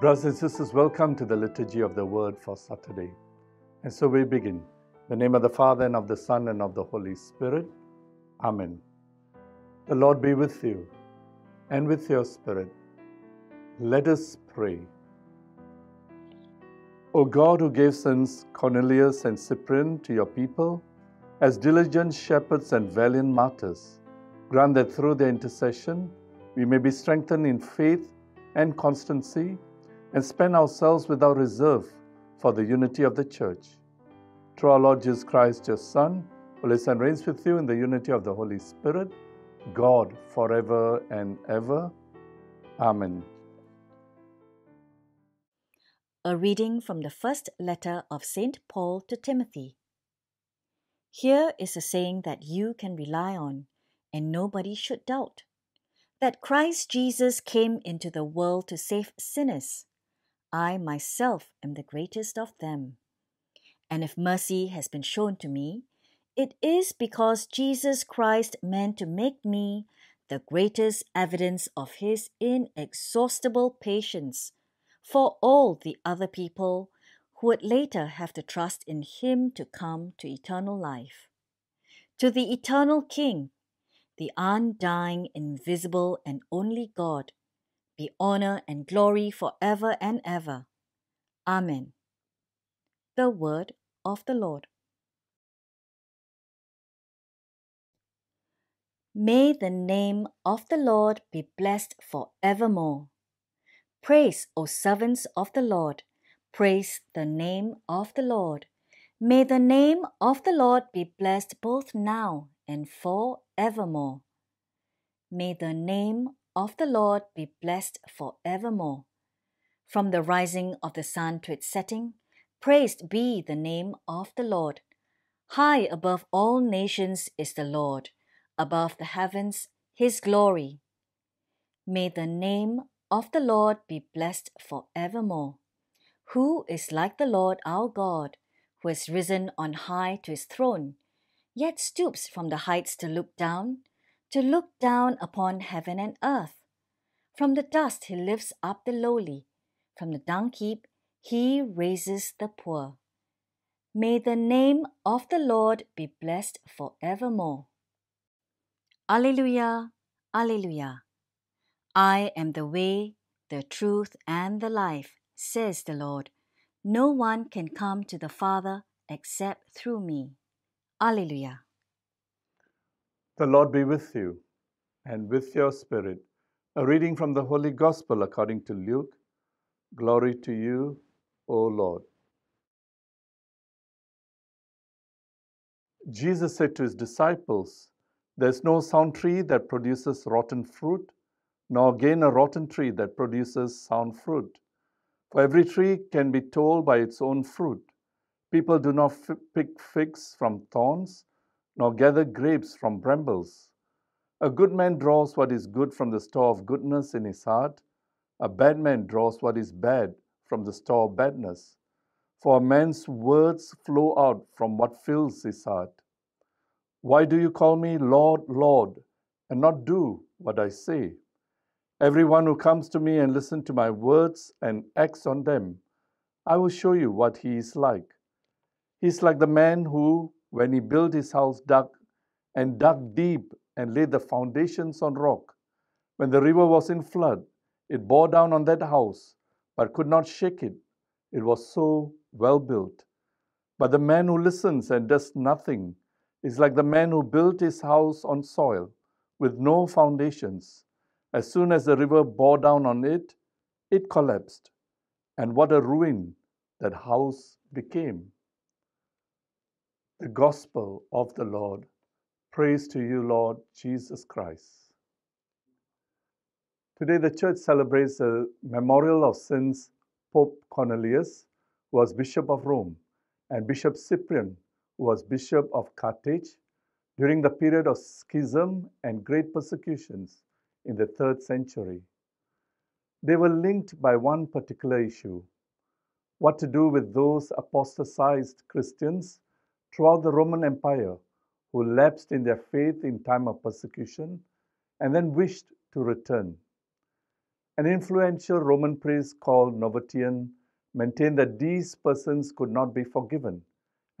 Brothers and sisters, welcome to the Liturgy of the Word for Saturday. And so we begin. In the name of the Father, and of the Son, and of the Holy Spirit. Amen. The Lord be with you, and with your spirit. Let us pray. O God, who gave sons Cornelius and Cyprian to your people as diligent shepherds and valiant martyrs, grant that through their intercession we may be strengthened in faith and constancy and spend ourselves without reserve for the unity of the Church. Through our Lord Jesus Christ, your Son, who lives and reigns with you in the unity of the Holy Spirit, God, forever and ever. Amen. A reading from the first letter of St. Paul to Timothy. Here is a saying that you can rely on, and nobody should doubt that Christ Jesus came into the world to save sinners I myself am the greatest of them. And if mercy has been shown to me, it is because Jesus Christ meant to make me the greatest evidence of his inexhaustible patience for all the other people who would later have to trust in him to come to eternal life. To the eternal King, the undying, invisible, and only God, be honor and glory forever and ever. Amen. The word of the Lord. May the name of the Lord be blessed forevermore. Praise, O servants of the Lord. Praise the name of the Lord. May the name of the Lord be blessed both now and forevermore. May the name of the Lord be blessed for evermore. From the rising of the sun to its setting, praised be the name of the Lord. High above all nations is the Lord, above the heavens his glory. May the name of the Lord be blessed for evermore. Who is like the Lord our God, who has risen on high to his throne, yet stoops from the heights to look down? To look down upon heaven and earth. From the dust he lifts up the lowly, from the dung heap he raises the poor. May the name of the Lord be blessed for evermore. Alleluia, Alleluia. I am the way, the truth, and the life, says the Lord. No one can come to the Father except through me. Alleluia. The Lord be with you and with your spirit. A reading from the Holy Gospel according to Luke. Glory to you, O Lord. Jesus said to his disciples, There's no sound tree that produces rotten fruit, nor again a rotten tree that produces sound fruit. For every tree can be told by its own fruit. People do not f- pick figs from thorns nor gather grapes from brambles. A good man draws what is good from the store of goodness in his heart. A bad man draws what is bad from the store of badness. For a man's words flow out from what fills his heart. Why do you call me Lord, Lord, and not do what I say? Everyone who comes to me and listens to my words and acts on them, I will show you what he is like. He is like the man who, when he built his house, dug and dug deep and laid the foundations on rock. When the river was in flood, it bore down on that house, but could not shake it. It was so well built. But the man who listens and does nothing is like the man who built his house on soil with no foundations. As soon as the river bore down on it, it collapsed. And what a ruin that house became. The Gospel of the Lord. Praise to you, Lord Jesus Christ. Today, the church celebrates the memorial of Saints Pope Cornelius, who was Bishop of Rome, and Bishop Cyprian, who was Bishop of Carthage during the period of schism and great persecutions in the third century. They were linked by one particular issue what to do with those apostatized Christians throughout the Roman Empire who lapsed in their faith in time of persecution and then wished to return. An influential Roman priest called Novatian maintained that these persons could not be forgiven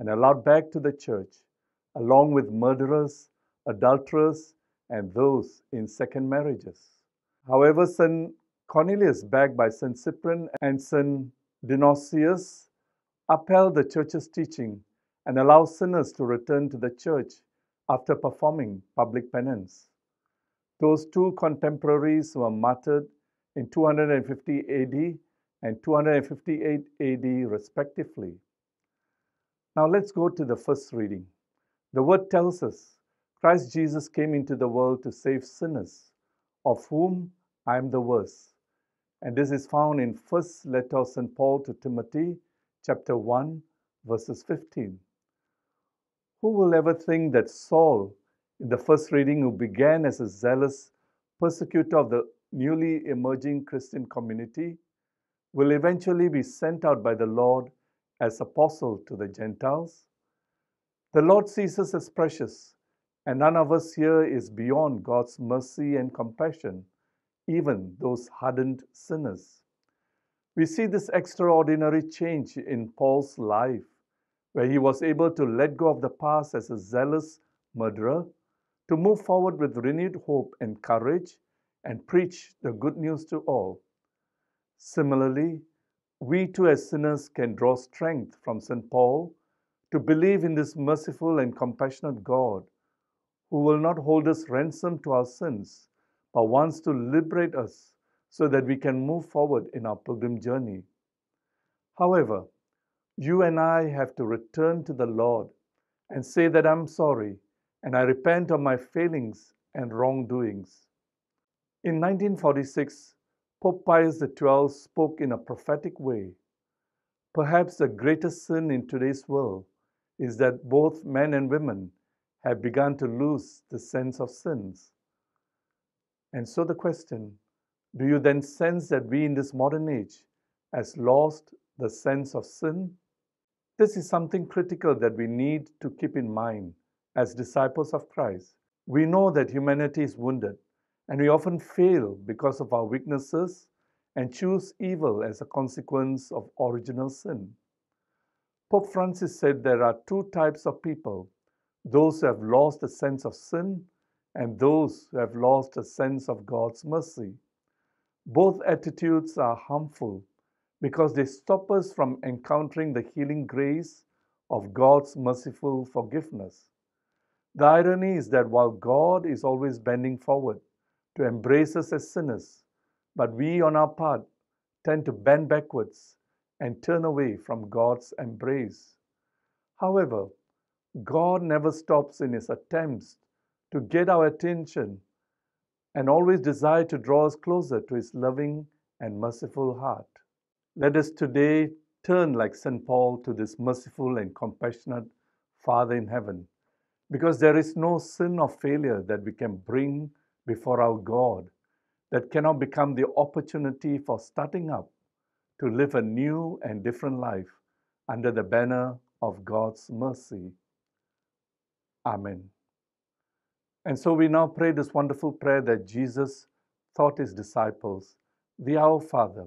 and allowed back to the church, along with murderers, adulterers, and those in second marriages. However, St. Cornelius, backed by St. Cyprian and St. Dionysius, upheld the church's teaching and allow sinners to return to the church after performing public penance. Those two contemporaries were martyred in 250 AD and 258 AD, respectively. Now let's go to the first reading. The word tells us Christ Jesus came into the world to save sinners, of whom I am the worst. And this is found in first letter of St. Paul to Timothy, chapter 1, verses 15. Who will ever think that Saul, in the first reading, who began as a zealous persecutor of the newly emerging Christian community, will eventually be sent out by the Lord as apostle to the Gentiles? The Lord sees us as precious, and none of us here is beyond God's mercy and compassion, even those hardened sinners. We see this extraordinary change in Paul's life, where he was able to let go of the past as a zealous murderer, to move forward with renewed hope and courage and preach the good news to all. Similarly, we too, as sinners, can draw strength from St. Paul to believe in this merciful and compassionate God who will not hold us ransom to our sins, but wants to liberate us so that we can move forward in our pilgrim journey. However, you and I have to return to the Lord and say that I'm sorry and I repent of my failings and wrongdoings. In 1946, Pope Pius XII spoke in a prophetic way. Perhaps the greatest sin in today's world is that both men and women have begun to lose the sense of sins. And so the question do you then sense that we in this modern age has lost the sense of sin? This is something critical that we need to keep in mind as disciples of Christ. We know that humanity is wounded and we often fail because of our weaknesses and choose evil as a consequence of original sin. Pope Francis said there are two types of people those who have lost a sense of sin and those who have lost a sense of God's mercy. Both attitudes are harmful because they stop us from encountering the healing grace of God's merciful forgiveness. The irony is that while God is always bending forward to embrace us as sinners, but we on our part tend to bend backwards and turn away from God's embrace. However, God never stops in his attempts to get our attention and always desire to draw us closer to his loving and merciful heart. Let us today turn like St. Paul to this merciful and compassionate Father in heaven, because there is no sin or failure that we can bring before our God that cannot become the opportunity for starting up to live a new and different life under the banner of God's mercy. Amen. And so we now pray this wonderful prayer that Jesus taught his disciples, the Our Father.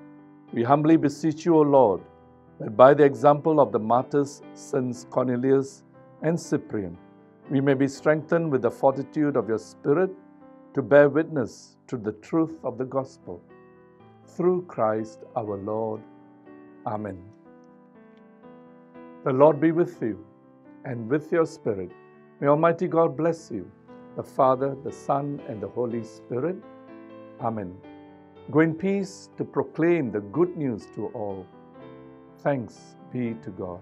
we humbly beseech you, O Lord, that by the example of the martyrs Saints Cornelius and Cyprian, we may be strengthened with the fortitude of your Spirit to bear witness to the truth of the gospel. Through Christ our Lord. Amen. The Lord be with you and with your spirit. May Almighty God bless you the Father, the Son, and the Holy Spirit. Amen. Go in peace to proclaim the good news to all. Thanks be to God.